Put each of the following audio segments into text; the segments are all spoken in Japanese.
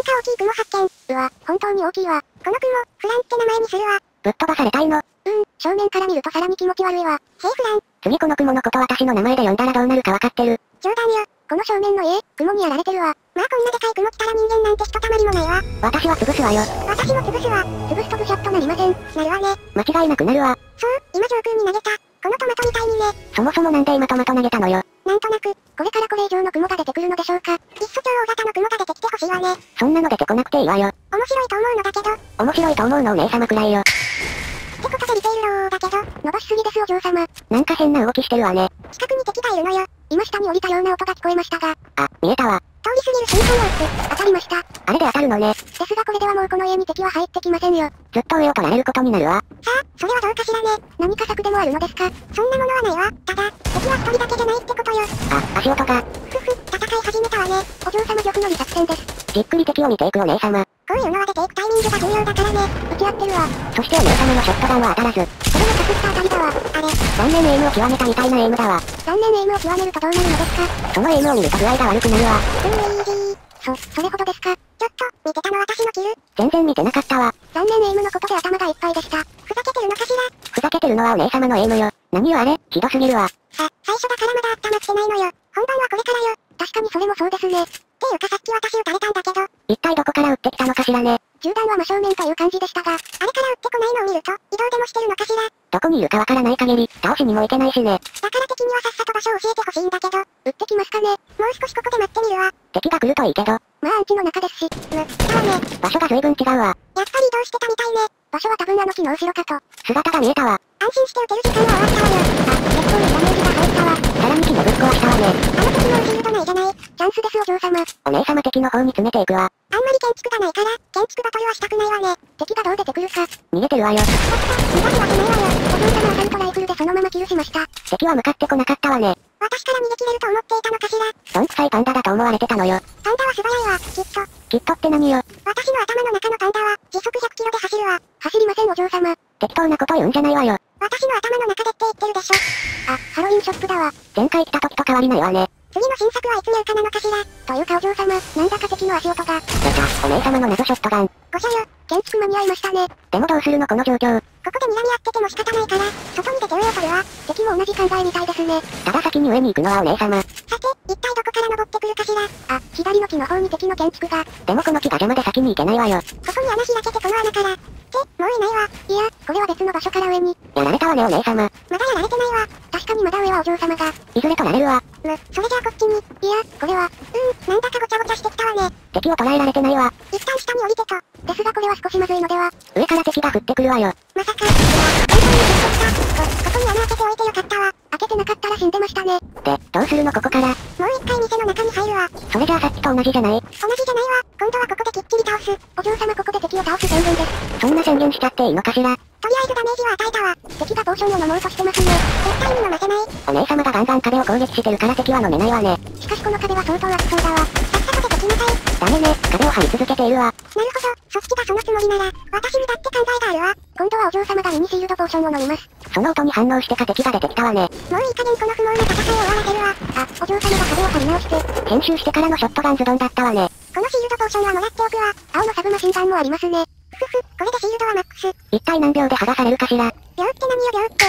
なんか大きい雲発見。うわ、本当に大きいわ。この雲、フランって名前にするわ。ぶっ飛ばされたいのうん、正面から見るとさらに気持ち悪いわ。へえフラン。次この雲のこと私の名前で呼んだらどうなるかわかってる。冗談よ。この正面の家、雲にやられてるわ。まあこんなでかい雲来たら人間なんてひとたまりもないわ。私は潰すわよ。私も潰すわ。潰すとブシャッとなりません。なるわね。間違いなくなるわ。そう、今上空に投げた。このトマトみたいにね。そもそもなんで今トマト投げたのよ。なんとなく、これからこれ以上の雲が出てくるのでしょうか。いっそ超大型の雲が出てきてほしいわね。そんなの出てこなくていいわよ。面白いと思うのだけど。面白いと思うのお姉様くらいよ。ってことでリテールローだけど、伸ばしすぎですお嬢様。なんか変な動きしてるわね。近くに敵がいるのよ。今下に降りたような音が聞こえましたが、あ、見えたわ。通り過ぎる瞬間を打つ、当たりました。あれで当たるのね。ですがこれではもうこの家に敵は入ってきませんよ。ずっと上を取られることになるわ。さあ、それはどうかしらね。何か策でもあるのですかそんなものはないわ。ただ、敵は一人だけじゃないってことよ。あ、足音が。ふふ、戦い始めたわね。お嬢様玉乗り作戦です。じっくり敵を見ていくお姉様。いうのは出ていくタイミングが重要だからね。打ち合ってるわ。そしてお姉様のショットガンは当たらず。それもかすった当たりだわ。あれ、残念エイムを極めたみたいなエイムだわ。残念エイムを極めるとどうなるのですかそのエイムを見ると具合が悪くなるわ。うージー。そ、それほどですかちょっと、見てたの私のキル。全然見てなかったわ。残念エイムのことで頭がいっぱいでした。ふざけてるのかしらふざけてるのはお姉様のエイムよ。何よあれ、ひどすぎるわ。かしら。どこにいるかわからない限り、倒しにも行けないしね。だから敵にはさっさと場所を教えてほしいんだけど、撃ってきますかね。もう少しここで待ってみるわ。敵が来るといいけど、まあアンチの中ですし、む、だわね。場所が随分違うわ。やっぱり移動してたみたいね。場所は多分あの木の後ろかと。姿が見えたわ。安心して撃てる時間は終わったわよ。あ、結構いいダメージが入ったわ。さらに木もぶっ壊したわね。あの敵もシールドないじゃない。チャンスですお嬢様。お姉様敵の方に詰めていくわ。築がないから、建築バトルはしたくないわね。敵がどう出てくるか。逃げてるわよ。逃がすわけないわよ。お嬢様アサルトライフルでそのままキルしました。敵は向かってこなかったわね。私から逃げ切れると思っていたのかしら。どんくさいパンダだと思われてたのよ。パンダは素早いわ、きっと。きっとって何よ。私の頭の中のパンダは、時速100キロで走るわ。走りませんお嬢様。適当なこと言うんじゃないわよ。私の頭の中でって言ってるでしょ。あ、ハロウィンショップだわ。前回来た時と変わりないわね。次の新作はいつ入荷なのかしら？というかお嬢様、なんだか敵の足音が。出た、お姉様の謎ショットガン。ごしゃよ、建築間に合いましたね。でもどうするのこの状況。ここで睨み合ってても仕方ないから、外に出て上を取るわ。敵も同じ考えみたいですね。ただ先に上に行くのはお姉様。さて、一体どこから登ってくるかしら？あ、左の木の方に敵の建築が。こでもこの木が邪魔で先に行けないわよ。こに穴開けてこの穴から。って、もういないわ。いや、これは別の場所から上に。やられたわねお姉様。まだやられてないわ。確かにまだ上はお嬢様が。いずれ取られるわ。む、それじゃあこっちに。いや、これは、うん、なんだかごちゃごちゃしてきたわね。敵を捉えられてないわ。一旦下に降りてと。ですがこれは少しまずいのでは。上から敵が降ってくるわよ。まさか、いや、本当に降ってきた。こ、ここに穴開けておいてよかったわ。開けてなかったら死んでましたね。で、どうするのここから。もう一回店の中に入るわ。それじゃあさっきと同じじゃない？同じじゃないわ。今度はここできっちり倒す。お嬢様ここで敵を倒す宣言です。そんな宣言しちゃっていいのかしら？とりあえずダメージは与えたわ。敵がポーションを飲もうとしてますね。絶対に飲ませない。お姉様がガンガン壁を攻撃してるから敵は飲めないわね。しかしこの壁は相当熱そうだわ。さっさと出てきなさい。ダメね、壁を張り続けているわ。なるほど、そっちがそのつもりなら、私にだって考えがあるわ。今度はお嬢様がミニシールドポーションを飲みます。その音に反応してか敵が出てきたわね。もういい加減この不毛な戦いを終わらせるわ。あ、お嬢様が壁を張り直して。編集してからのショットガンズドンだったわね。このシールドポーションはもらっておくわ。青のサブマシンガンもありますね。ふふ、これでシールドはマックス。一体何秒で剥がされるかしら。秒って何よ秒って。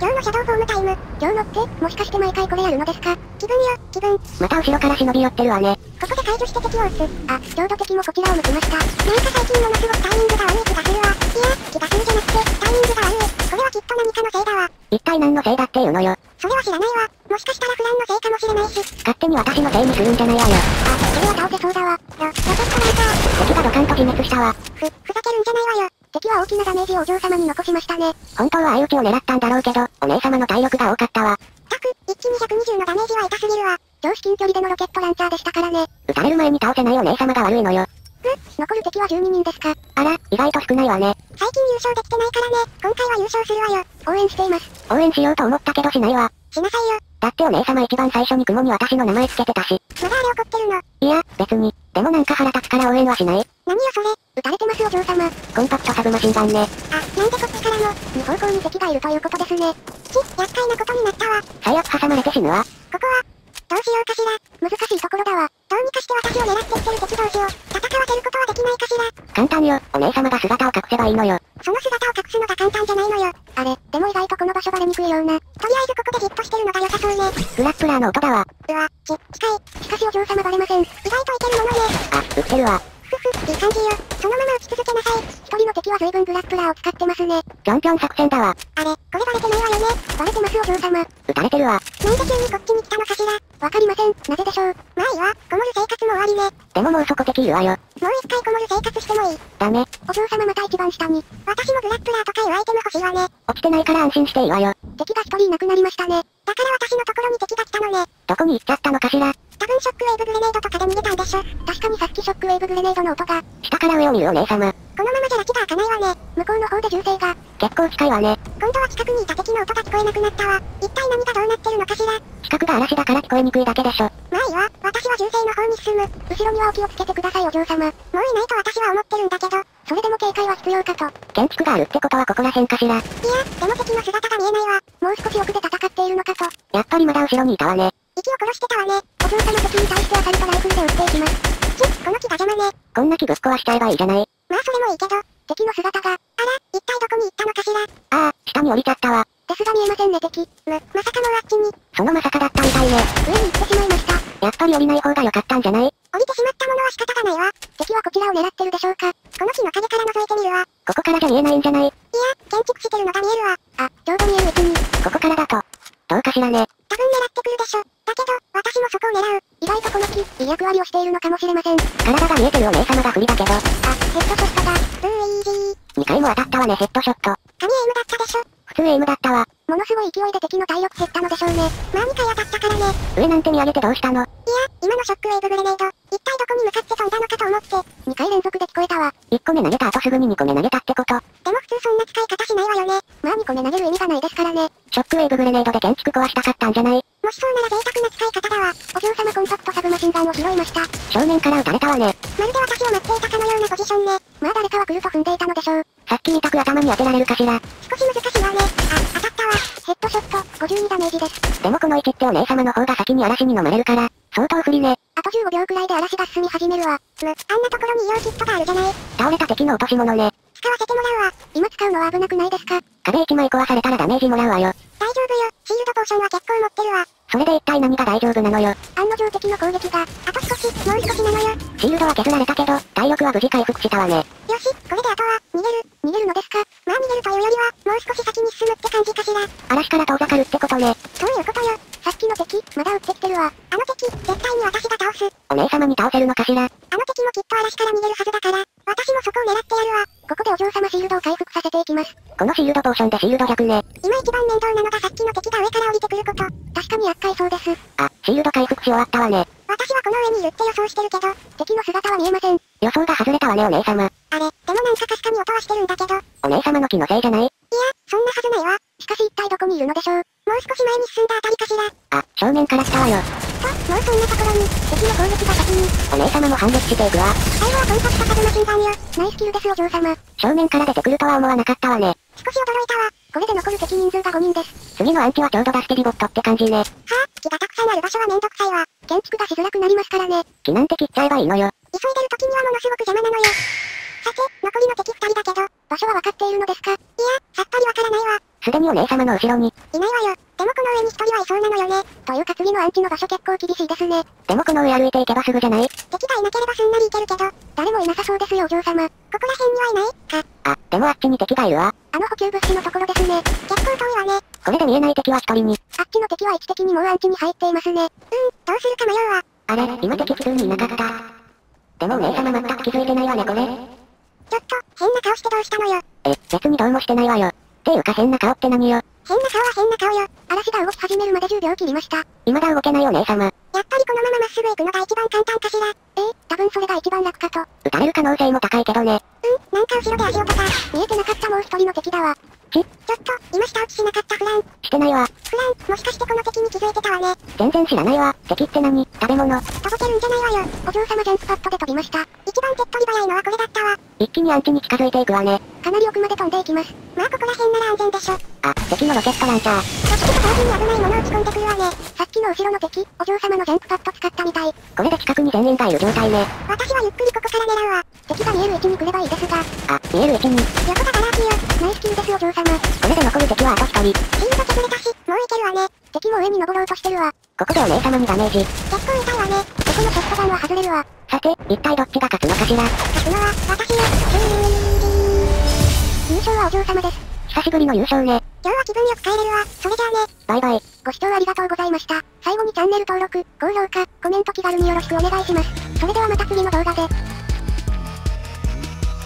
今日のシャドウフォームタイム。今日のって、もしかして毎回これやるのですか？気分よ、気分。また後ろから忍び寄ってるわね。ここで解除して敵を撃つ。あ、ちょうど敵もこちらを向きました。なんか最近ものすごくタイミングが悪い気がするわ。いや、気がするじゃなくて、タイミングが悪い。これはきっと何かのせいだわ。一体何のせいだっていうのよ。それは知らないわ。もしかしたらフランのせいかもしれないし。勝手に私のせいにするんじゃないわよ。あ、それは倒せそうだわ。が自滅したわ。ふ、ふざけるんじゃないわよ。敵は大きなダメージをお嬢様に残しましたね。本当は相打ちを狙ったんだろうけど、お姉様の体力が多かったわ。たく、一気に120のダメージは痛すぎるわ。超至近距離でのロケットランチャーでしたからね。撃たれる前に倒せないお姉様が悪いのよ。ふ、残る敵は12人ですか。あら、意外と少ないわね。最近優勝できてないからね。今回は優勝するわよ。応援しています。応援しようと思ったけどしないわ。しなさいよ。だってお姉様一番最初に雲に私の名前つけてたし。まだあれ怒ってるの。いや、別に。でもなんか腹立つから応援はしない。何よそれ。撃たれてますお嬢様。コンパクトサブマシンガンね。あ、なんでこっちからの、二方向に敵がいるということですね。ち、厄介なことになったわ。こ最悪挟まれて死ぬわ。こは、どうしようかしら。難しいところだわ。どうにかして私を狙ってきてる敵同士を、叩戦わせることはできないかしら。簡単よ、お姉様が姿を隠せばいいのよ。その姿を隠すのが簡単じゃないのよ。あれ、でも意外とこの場所バレにくいような。とりあえずここでじっとしてるのが良さそうね。グラップラーの音だわ。うわ、ち、近い。しかしお嬢様バレません。意外といけるものね。あ、撃ってるわ。いい感じよ。そのまま撃ち続けなさい。一人の敵は随分グラップラーを使ってますね。ぴょんぴょん作戦だわ。あれ、これバレてないわよね。バレてますお嬢様。撃たれてるわ。なんで急にこっちに。わかりません。なぜでしょう？まあいいわ。こもる生活も終わりね。でももうそこ敵いるわよ。もう一回こもる生活してもいい。ダメ。お嬢様また一番下に。私もグラップラーとかいうアイテム欲しいわね。落ちてないから安心していいわよ。敵が一人いなくなりましたね。だから私のところに敵が来たのね。どこに行っちゃったのかしら？多分ショックウェーブグレネードとかで逃げたんでしょ。確かにさっきショックウェーブグレネードの音が。下から上を見るお姉様。このままじゃ拉致が開かないわね。向こうの方で銃声が。結構近いわね。今度は近くにいた敵の音が聞こえなくなったわ。一体何がどうなってるのかしら。近くが嵐だから聞こえにくいだけでしょ。まあいいわ。私は銃声の方に進む。後ろにはお気をつけてくださいお嬢様。もういないと私は思ってるんだけど。それでも警戒は必要かと。建築があるってことはここら辺かしら。いや、でも敵の姿が見えないわ。もう少し奥で戦っているのかと。やっぱりまだ後ろにいたわね。息を殺してたわね。お嬢様敵に対してアサルトライフルで撃っていきます。ち、この木が邪魔ね。こんな木ぶっ壊しちゃえばいいじゃない。まあそれもいいけど、敵の姿が、あら、一体どこに行ったのかしら。ああ、下に降りちゃったわ。ですが見えませんね敵。む、まさかのあっちに。そのまさかだったみたいね。上に行ってしまいました。やっぱり降りない方が良かったんじゃない？降りてしまったものは仕方がないわ。敵はこちらを狙ってるでしょうか。この木の影から覗いてみるわ。ここからじゃ見えないんじゃない？なんて見上げてどうしたのいや、今のショックウェーブグレネード、一体どこに向かって飛んだのかと思って、2回連続で聞こえたわ。1個目投げた後すぐに2個目投げたってこと。でも普通そんな使い方しないわよね。まあ2個目投げる意味がないですからね。ショックウェーブグレネードで建築壊したかったんじゃないもしそうなら贅沢な使い方だわ。お嬢様コンパクトサブマシンガンを拾いました。正面から撃たれたわね。まるで私を待っていたかのようなポジションね。まあ誰かは来ると踏んでいたのでしょう。さっきみたく頭に当てられるかしら。少し難しいわね。あ、当たったわ。ヘッドショット、52ダメージです。でもこの位置ってお姉様の方がに嵐に飲まれるから、相当不利ね。あと15秒くらいで嵐が進み始めるわ。む、あんなところに医療キットがあるじゃない？倒れた敵の落とし物ね。使わせてもらうわ。今使うのは危なくないですか？壁1枚壊されたらダメージもらうわよ。大丈夫よ。シールドポーションは結構持ってるわ。それで一体何が大丈夫なのよ。案の定敵の攻撃が、あと少し、もう少しなのよ。よシールドは削られたけど、体力は無事回復したわね。し、これであとは、逃げる、逃げるのですか？まあ逃げるというよりは、もう少し先に進むって感じかしら。嵐から遠ざかるってことね。そういうことよ。さっきの敵、まだ撃ってきてるわ。あの敵、絶対に私が倒す。お姉様に倒せるのかしら？あの敵もきっと嵐から逃げるはずだから、私もそこを狙ってやるわ。ここでお嬢様シールドを回復させていきます。このシールドポーションでシールド逆ね。今一番面倒なのがさっきの敵が上から降りてくること。確かに厄介そうです。あ、シールド回復し終わったわね。私はこの上にいるって予想してるけど、敵の姿は見えません。予想が外れたわねお姉様。あれ、でもなんかかすかに音はしてるんだけど。お姉様の気のせいじゃない正面から出てくるとは思わなかったわね。少し驚いたわ。これで残る敵人数が5人です。次のアンチはちょうどガステリボットって感じね。はぁ、木がたくさんある場所はめんどくさいわ。建築がしづらくなりますからね。木なんて切っちゃえばいいのよ。急いでる時にはものすごく邪魔なのよ。さて、残りの敵2人だけど、場所は分かっているのですか？いや、さっぱりわからないわ。すでにお姉様の後ろに。いないわよ。でもこの上に1人はいそうなのよね。というか次のアンチの場所結構厳しいですね。でもこの上歩いていけばすぐじゃない？敵がいなければすんなりいけるけど、誰もいなさそうですよお嬢様。ここら辺にはいないか。あ、でもあっちに敵がいるわ。あの補給物資のところですね。結構遠いわね。これで見えない敵は一人に。あっちの敵は位置的にもうアンチに入っていますね。うん、どうするか迷うわ。あれ、今敵普通にいなかった。でもお姉様全く気づいてないわねこれ。ちょっと、変な顔してどうしたのよ。え、別にどうもしてないわよ。っていうか変な顔って何よ？変な顔は変な顔よ。嵐が動き始めるまで10秒切りました。やっ未だ動けないお姉様。ぱりこのまままっすぐ行くのが一番簡単かしら。えー、多分それが一番楽かと。撃たれる可能性も高いけどね。うん、なんか後ろで足音が。見えてなかったもう一人の敵だわ。ちちょっと、今下打ちしなかったフラン。してないわ。フラン、もしかしてこの敵に気づいてたわね。全然知らないわ。敵って何？食べ物。飛べてるんじゃないわよ。お嬢様ジャンプパッドで飛びました。一番手っ取り早いのはこれだったわ。一気にアンチに近づいていくわね。かなり奥まで飛んでいきます。まあここら辺なら安全でしょ。あ、敵のロケットランチャー。そしてと同時に危ないものを打ち込んでくるわね。さっきの後ろの敵、お嬢様のジャンプパッド使ったみたい。これで近くに全員がいる状態ね。私はゆっくりここかから狙うわ。敵が見える位置に来ればいいですが。あ、見える位置に。横がガラ空きよ。ナイスキルですお嬢様。これで残る敵はあと一人。シールド削れたし、もういけるわね。敵も上に登ろうとしてるわ。ここでお姉様にダメージ。結構痛いわね。ここのショットガンは外れるわ。さて、一体どっちが勝つのかしら。勝つのは、私よ。優勝はお嬢様です。久しぶりの優勝ね。今日は気分よく帰れるわ。それじゃあね。バイバイ。ご視聴ありがとうございました。最後にチャンネル登録、高評価、コメント気軽によろしくお願いします。それではまた次の動画で。